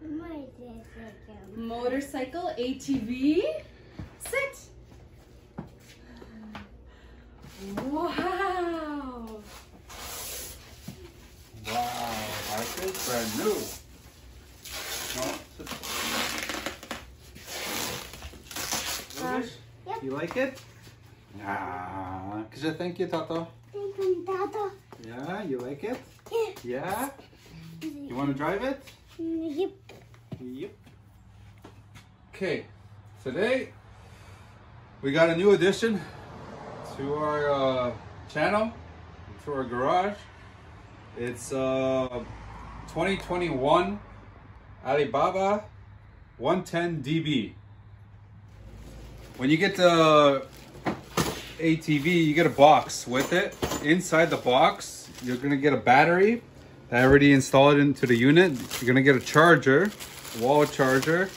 What's that? Motorcycle. Motorcycle, ATV. Sit. Wow. Wow, I think brand new. No, Yep. You like it? Yeah. Could you thank you, Tato? Thank you, Tata. Yeah, you like it? Yeah. Yeah? You want to drive it? Yep. Yep. Okay, today we got a new addition to our uh, channel, to our garage. It's uh, 2021 Alibaba 110 DB. When you get the ATV, you get a box with it. Inside the box, you're gonna get a battery that I already installed into the unit. You're gonna get a charger, wall charger,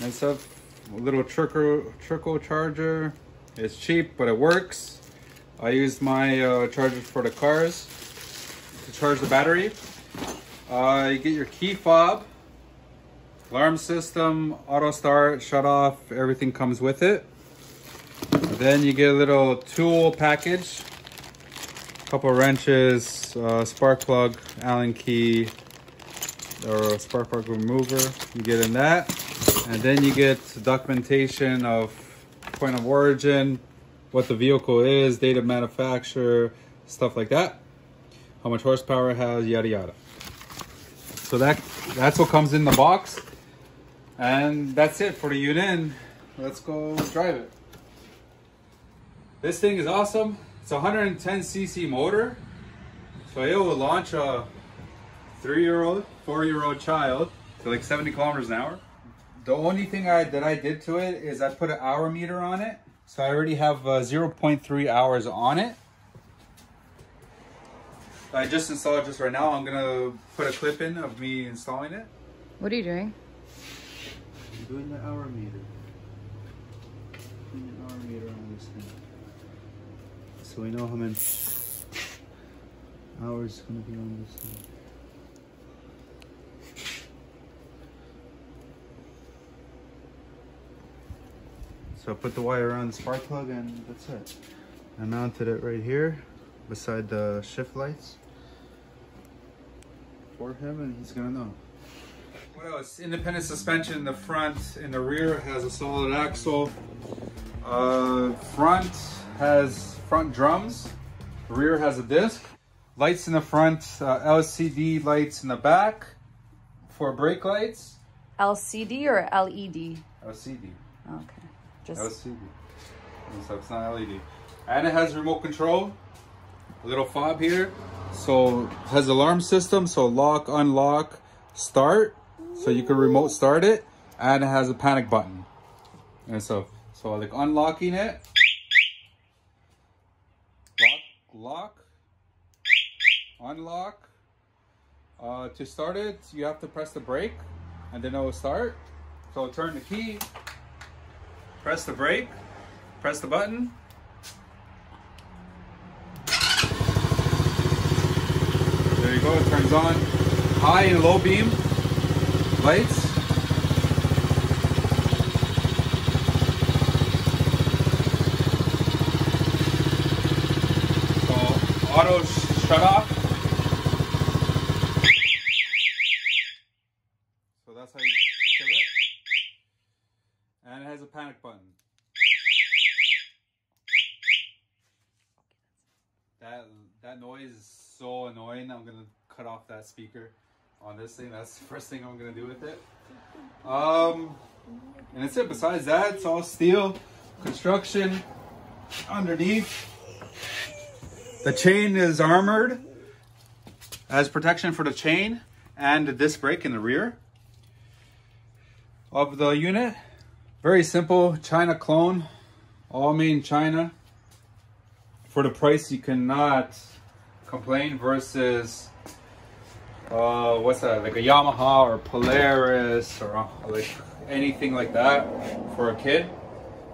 and stuff. A little trickle trickle charger. It's cheap, but it works. I use my uh, charger for the cars to charge the battery. Uh, you get your key fob, alarm system, auto start, shut off, everything comes with it. Then you get a little tool package, A couple wrenches, uh, spark plug, Allen key, or spark plug remover. You get in that, and then you get documentation of point of origin, what the vehicle is, date of manufacture, stuff like that. How much horsepower it has, yada yada. So that that's what comes in the box, and that's it for the unit. Let's go drive it. This thing is awesome. It's a 110 cc motor. So it will launch a three-year-old, four-year-old child to like 70 kilometers an hour. The only thing I that I did to it is I put an hour meter on it. So I already have uh, 0.3 hours on it. I just installed just right now. I'm gonna put a clip in of me installing it. What are you doing? I'm doing the hour meter. Doing the hour meter on this thing. So we know how many hours it's gonna be on this thing. So I put the wire around the spark plug and that's it. I mounted it right here beside the shift lights for him and he's gonna know. What else? Independent suspension in the front. In the rear has a solid axle. Uh, front has front drums. Rear has a disc. Lights in the front. Uh, LCD lights in the back for brake lights. LCD or LED? LCD. Okay. Just. So it's not LED. And it has remote control. A little fob here. So has alarm system. So lock, unlock, start. So you can remote start it. And it has a panic button. And so, so like unlocking it. Lock, lock, unlock. Uh, to start it, you have to press the brake and then it will start. So turn the key, press the brake, press the button. There you go, it turns on high and low beam lights. So auto sh- shut off. So that's how you kill it. And it has a panic button. That that noise is so annoying. I'm gonna cut off that speaker on this thing. That's the first thing I'm gonna do with it. Um, and that's it. Besides that, it's all steel construction underneath. The chain is armored as protection for the chain and the disc brake in the rear of the unit. Very simple China clone, all made in China. For the price, you cannot complain versus uh, what's that? Like a Yamaha or Polaris or like anything like that for a kid.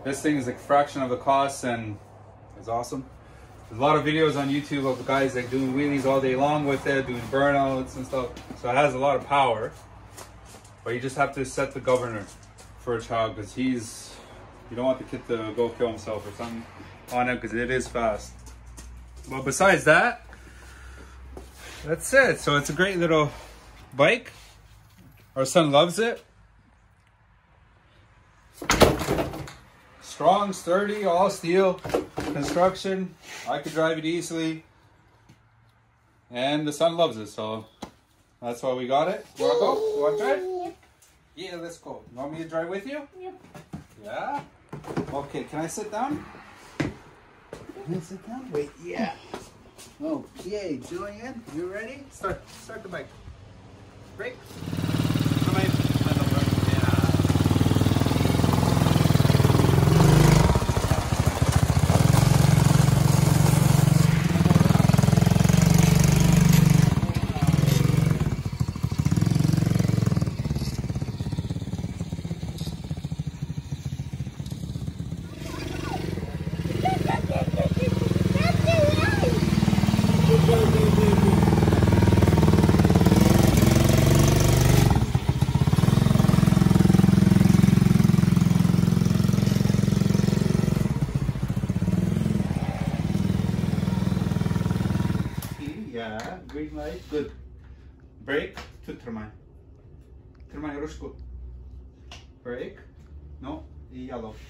This thing is like a fraction of the cost and it's awesome. There's a lot of videos on YouTube of guys like doing wheelies all day long with it, doing burnouts and stuff. So it has a lot of power. But you just have to set the governor for a child because he's, you don't want the kid to go kill himself or something oh, on it because it is fast. But besides that, that's it. So it's a great little bike. Our son loves it. Strong, sturdy, all steel construction. I could drive it easily. And the son loves it, so that's why we got it. Wanna go? You wanna drive? Yep. Yeah, let's go. You want me to drive with you? Yep. Yeah? Okay, can I sit down? Can I sit down? Wait, yeah. Okay, Julian, you ready? Start start the bike. Brake. Come in. Yeah. Yeah, green light, good. Brake, tu tramaj. Tramaj rušku. Break. no, yellow.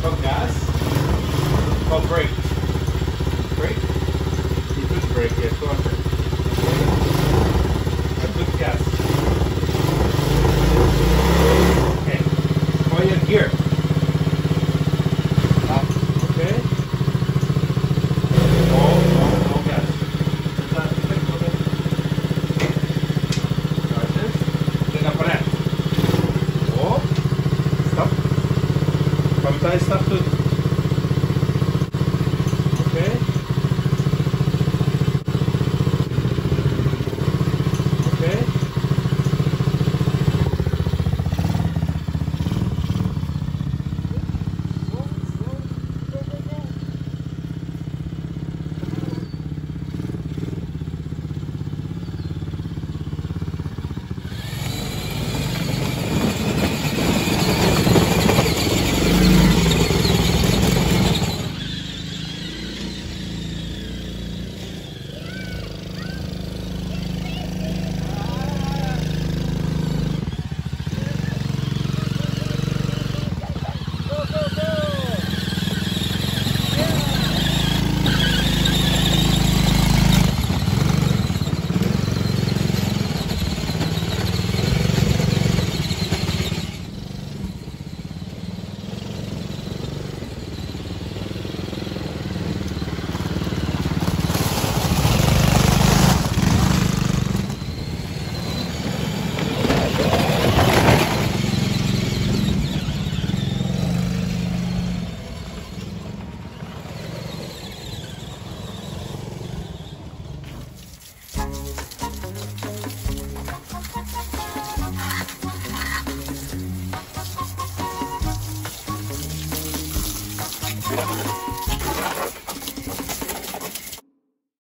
Oh, gas. Oh, brake. Brake? You took brake, yes, go on стартует go, go, go.